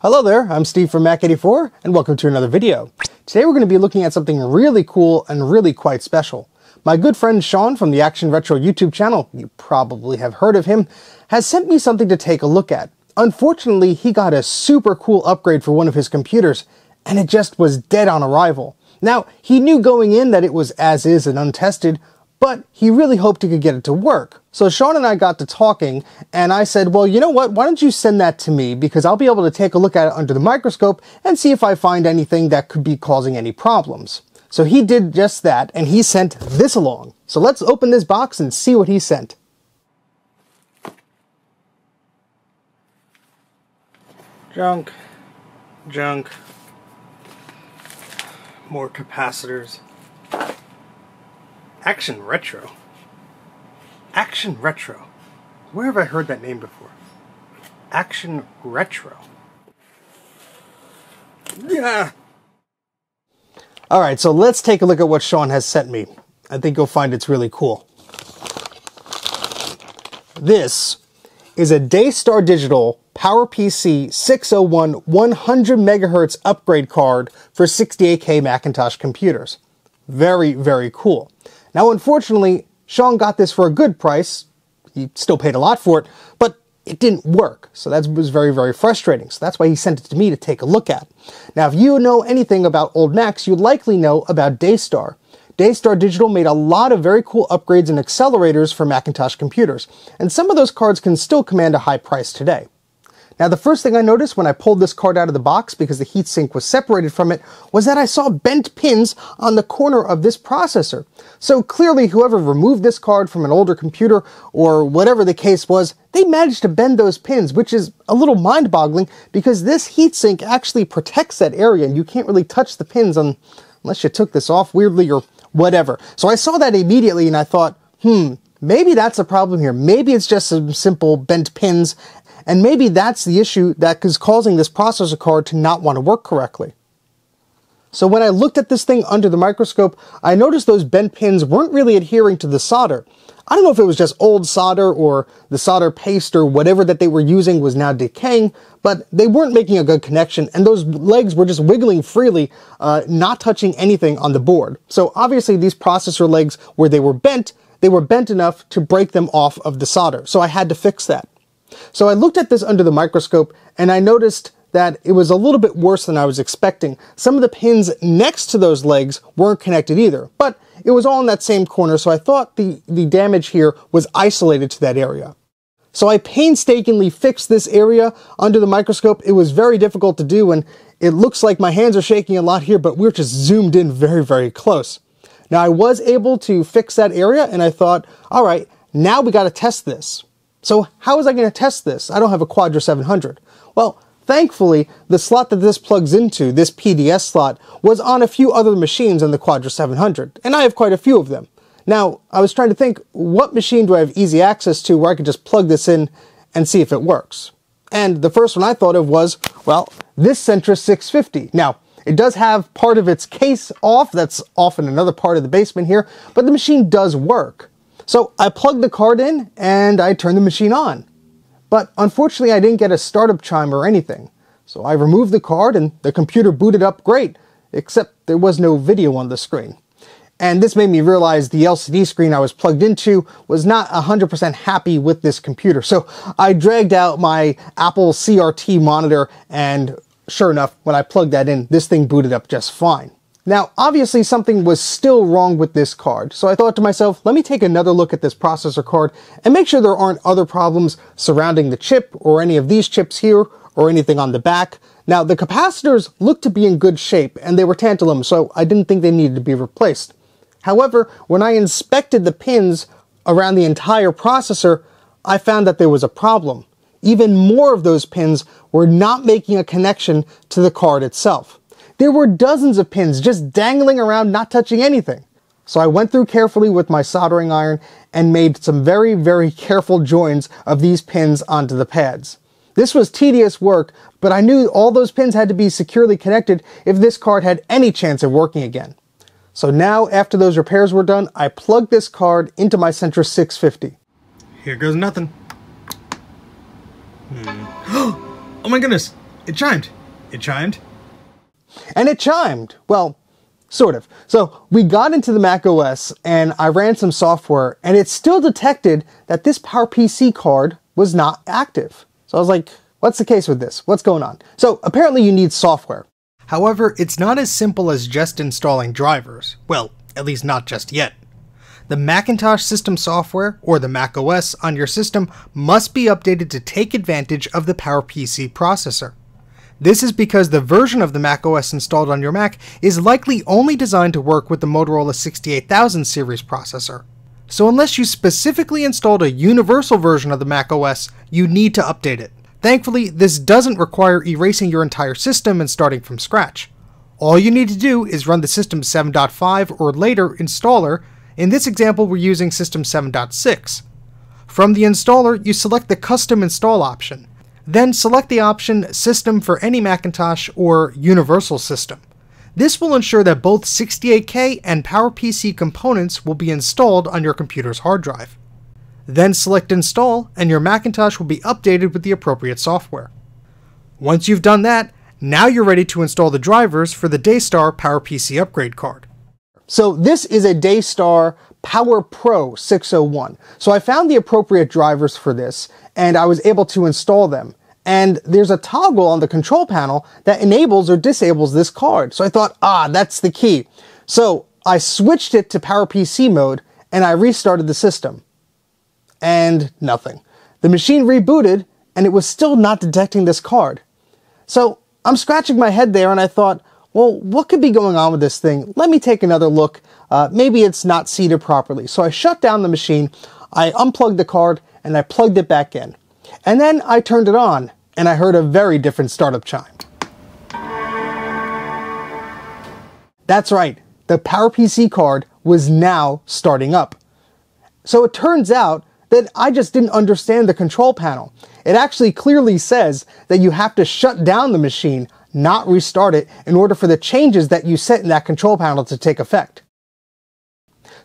Hello there, I'm Steve from Mac84 and welcome to another video. Today we're going to be looking at something really cool and really quite special. My good friend Sean from the Action Retro YouTube channel, you probably have heard of him, has sent me something to take a look at. Unfortunately, he got a super cool upgrade for one of his computers and it just was dead on arrival. Now, he knew going in that it was as is and untested, but he really hoped he could get it to work. So Sean and I got to talking, and I said, well, you know what, why don't you send that to me, because I'll be able to take a look at it under the microscope and see if I find anything that could be causing any problems. So he did just that, and he sent this along. So let's open this box and see what he sent. Junk, junk, more capacitors. Action Retro. Action Retro. Where have I heard that name before? Action Retro. Yeah. All right, so let's take a look at what Sean has sent me. I think you'll find it's really cool. This is a Daystar Digital PowerPC 601 100 megahertz upgrade card for 68K Macintosh computers. Very, very cool. Now, unfortunately, Sean got this for a good price. He still paid a lot for it, but it didn't work. So that was very, very frustrating. So that's why he sent it to me to take a look at. Now, if you know anything about old Macs, you likely know about Daystar. Daystar Digital made a lot of very cool upgrades and accelerators for Macintosh computers, and some of those cards can still command a high price today. Now the first thing I noticed when I pulled this card out of the box because the heatsink was separated from it was that I saw bent pins on the corner of this processor. So clearly whoever removed this card from an older computer or whatever the case was, they managed to bend those pins, which is a little mind-boggling because this heatsink actually protects that area and you can't really touch the pins on, unless you took this off weirdly or whatever. So I saw that immediately and I thought, hmm, maybe that's a problem here. Maybe it's just some simple bent pins and maybe that's the issue that is causing this processor card to not want to work correctly. So when I looked at this thing under the microscope, I noticed those bent pins weren't really adhering to the solder. I don't know if it was just old solder or the solder paste or whatever that they were using was now decaying, but they weren't making a good connection and those legs were just wiggling freely, uh, not touching anything on the board. So obviously these processor legs, where they were bent, they were bent enough to break them off of the solder. So I had to fix that. So I looked at this under the microscope and I noticed that it was a little bit worse than I was expecting. Some of the pins next to those legs weren't connected either, but it was all in that same corner, so I thought the, the damage here was isolated to that area. So I painstakingly fixed this area under the microscope. It was very difficult to do, and it looks like my hands are shaking a lot here, but we're just zoomed in very, very close. Now I was able to fix that area, and I thought, all right, now we got to test this. So how was I going to test this? I don't have a Quadra 700. Well, thankfully, the slot that this plugs into, this PDS slot, was on a few other machines on the Quadra 700, and I have quite a few of them. Now, I was trying to think, what machine do I have easy access to where I could just plug this in and see if it works? And the first one I thought of was, well, this Centris 650. Now, it does have part of its case off, that's off in another part of the basement here, but the machine does work. So I plugged the card in and I turned the machine on. But unfortunately I didn't get a startup chime or anything. So I removed the card and the computer booted up great, except there was no video on the screen. And this made me realize the LCD screen I was plugged into was not 100% happy with this computer. So I dragged out my Apple CRT monitor and sure enough, when I plugged that in, this thing booted up just fine. Now, obviously something was still wrong with this card, so I thought to myself, let me take another look at this processor card and make sure there aren't other problems surrounding the chip or any of these chips here or anything on the back. Now, the capacitors looked to be in good shape and they were tantalum, so I didn't think they needed to be replaced. However, when I inspected the pins around the entire processor, I found that there was a problem. Even more of those pins were not making a connection to the card itself. There were dozens of pins just dangling around not touching anything. So I went through carefully with my soldering iron and made some very, very careful joins of these pins onto the pads. This was tedious work, but I knew all those pins had to be securely connected if this card had any chance of working again. So now, after those repairs were done, I plugged this card into my Centris 650. Here goes nothing. Hmm. oh my goodness! it chimed. It chimed. And it chimed. Well, sort of. So we got into the Mac OS and I ran some software and it still detected that this PowerPC card was not active. So I was like, what's the case with this? What's going on? So apparently you need software. However, it's not as simple as just installing drivers. Well, at least not just yet. The Macintosh system software, or the Mac OS, on your system must be updated to take advantage of the PowerPC processor. This is because the version of the Mac OS installed on your Mac is likely only designed to work with the Motorola 68000 series processor. So unless you specifically installed a universal version of the Mac OS, you need to update it. Thankfully, this doesn't require erasing your entire system and starting from scratch. All you need to do is run the System 7.5 or later installer. In this example, we're using System 7.6. From the installer, you select the Custom Install option. Then select the option System for any Macintosh or Universal System. This will ensure that both 68K and PowerPC components will be installed on your computer's hard drive. Then select Install, and your Macintosh will be updated with the appropriate software. Once you've done that, now you're ready to install the drivers for the Daystar PowerPC upgrade card. So this is a Daystar Power Pro 601. So I found the appropriate drivers for this, and I was able to install them and there's a toggle on the control panel that enables or disables this card. So I thought, ah, that's the key. So I switched it to PowerPC mode and I restarted the system. And nothing. The machine rebooted and it was still not detecting this card. So I'm scratching my head there and I thought, well, what could be going on with this thing? Let me take another look. Uh, maybe it's not seated properly. So I shut down the machine, I unplugged the card, and I plugged it back in. And then I turned it on, and I heard a very different startup chime. That's right, the PowerPC card was now starting up. So it turns out that I just didn't understand the control panel. It actually clearly says that you have to shut down the machine, not restart it, in order for the changes that you set in that control panel to take effect.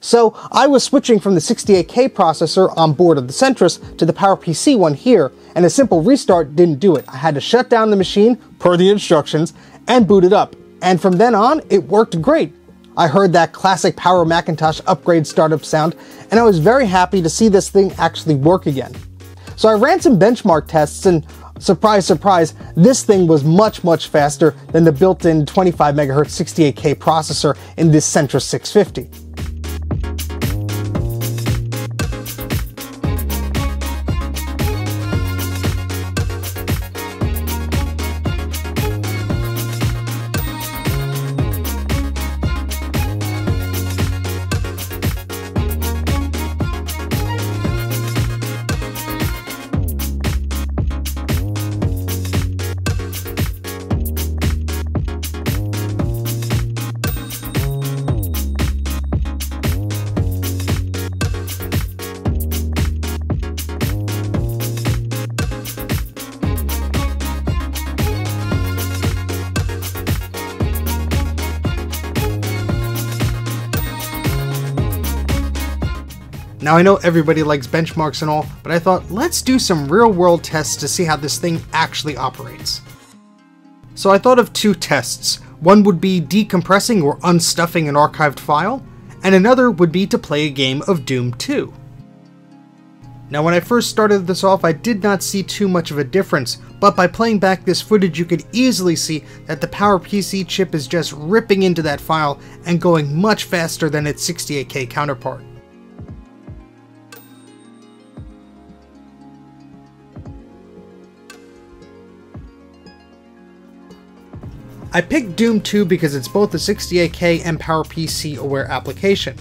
So I was switching from the 68K processor on board of the Centris to the PowerPC one here, and a simple restart didn't do it. I had to shut down the machine, per the instructions, and boot it up. And from then on, it worked great. I heard that classic Power Macintosh upgrade startup sound, and I was very happy to see this thing actually work again. So I ran some benchmark tests and surprise, surprise, this thing was much, much faster than the built-in 25 MHz 68K processor in this Centris 650. Now I know everybody likes benchmarks and all, but I thought let's do some real world tests to see how this thing actually operates. So I thought of two tests. One would be decompressing or unstuffing an archived file, and another would be to play a game of Doom 2. Now when I first started this off I did not see too much of a difference, but by playing back this footage you could easily see that the PowerPC chip is just ripping into that file and going much faster than its 68K counterpart. I picked Doom 2 because it's both a 68K and PowerPC aware application.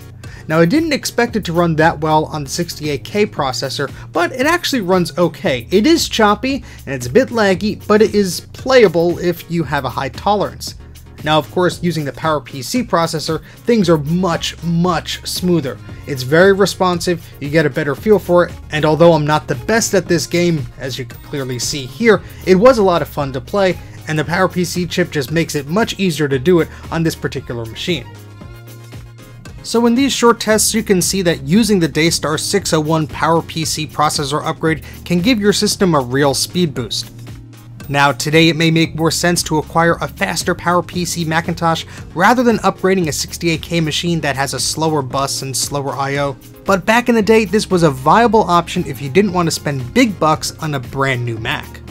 Now I didn't expect it to run that well on the 68K processor, but it actually runs okay. It is choppy and it's a bit laggy, but it is playable if you have a high tolerance. Now of course using the PowerPC processor, things are much, much smoother. It's very responsive, you get a better feel for it, and although I'm not the best at this game, as you can clearly see here, it was a lot of fun to play, and the PowerPC chip just makes it much easier to do it on this particular machine. So in these short tests you can see that using the Daystar 601 PowerPC processor upgrade can give your system a real speed boost. Now, today it may make more sense to acquire a faster PowerPC Macintosh rather than upgrading a 68K machine that has a slower bus and slower I.O. But back in the day, this was a viable option if you didn't want to spend big bucks on a brand new Mac.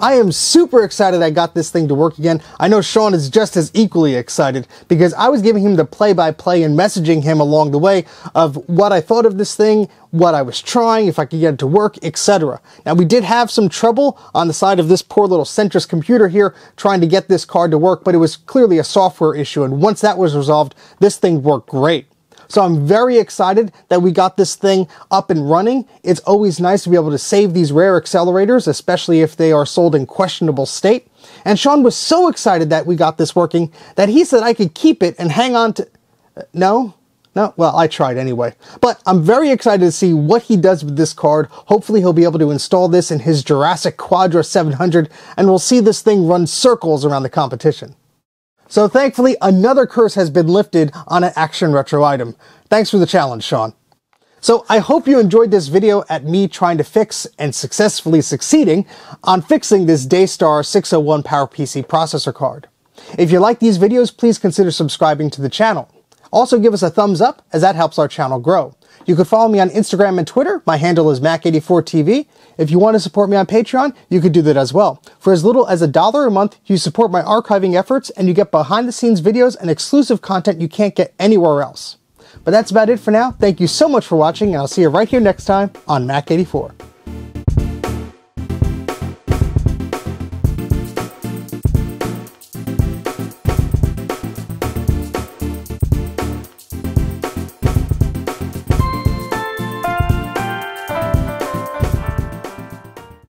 I am super excited I got this thing to work again. I know Sean is just as equally excited because I was giving him the play-by-play and messaging him along the way of what I thought of this thing, what I was trying, if I could get it to work, etc. Now we did have some trouble on the side of this poor little Centris computer here trying to get this card to work, but it was clearly a software issue and once that was resolved, this thing worked great. So I'm very excited that we got this thing up and running. It's always nice to be able to save these rare accelerators, especially if they are sold in questionable state. And Sean was so excited that we got this working that he said I could keep it and hang on to... Uh, no? No? Well, I tried anyway. But I'm very excited to see what he does with this card. Hopefully he'll be able to install this in his Jurassic Quadra 700 and we'll see this thing run circles around the competition. So thankfully, another curse has been lifted on an Action Retro item. Thanks for the challenge, Sean. So I hope you enjoyed this video at me trying to fix and successfully succeeding on fixing this Daystar 601 PowerPC processor card. If you like these videos, please consider subscribing to the channel. Also give us a thumbs up as that helps our channel grow. You can follow me on Instagram and Twitter. My handle is Mac84TV. If you want to support me on Patreon, you could do that as well. For as little as a dollar a month, you support my archiving efforts and you get behind the scenes videos and exclusive content you can't get anywhere else. But that's about it for now. Thank you so much for watching and I'll see you right here next time on Mac84.